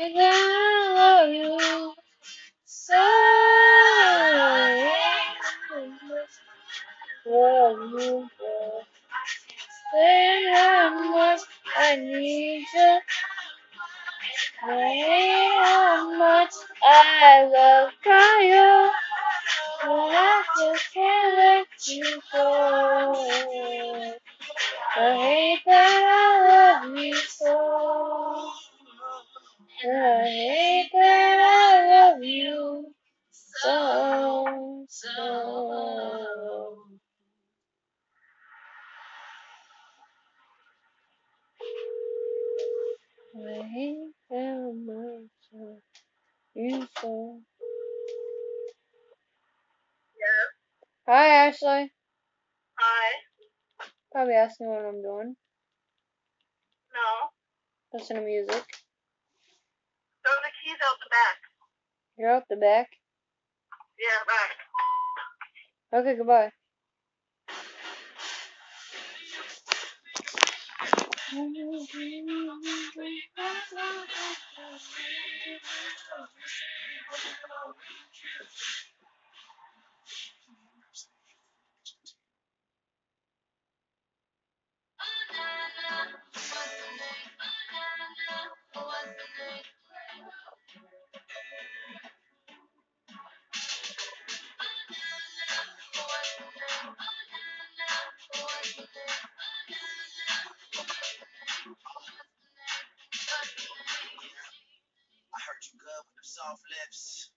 I love you so. Love you, girl. How much I need you. Say how much I love you. But I just can't let you go. I hate that I love you I hate that much you so. Yeah. Hi, Ashley. Hi. Probably asking what I'm doing. No. Listen to music. Throw the keys out the back. You're out the back. Yeah, back. Okay, goodbye. I you good with them soft lips.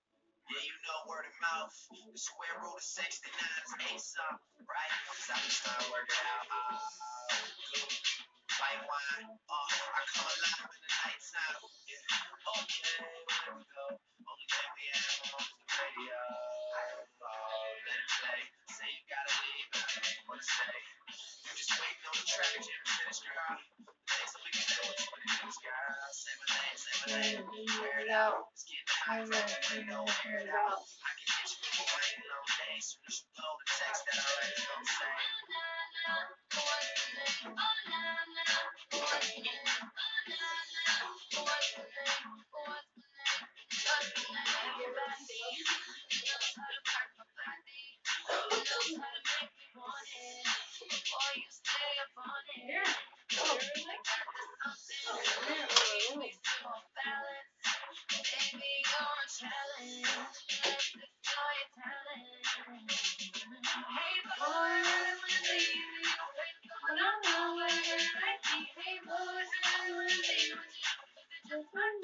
Yeah, you know word of mouth. The square root of 69 is Aesop, right? Cause I was trying to work it out. Uh, white wine, uh, I come alive in the nighttime. Yeah, okay, where we go? Only thing we have on is the radio. Oh, let it play. Say you gotta leave, but I ain't wanna stay. You just waiting on the track, Jim finish, girl. Things can do is what it is, girl. Say my name, say my name. Out. Right? We know wear it out.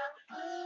Yeah.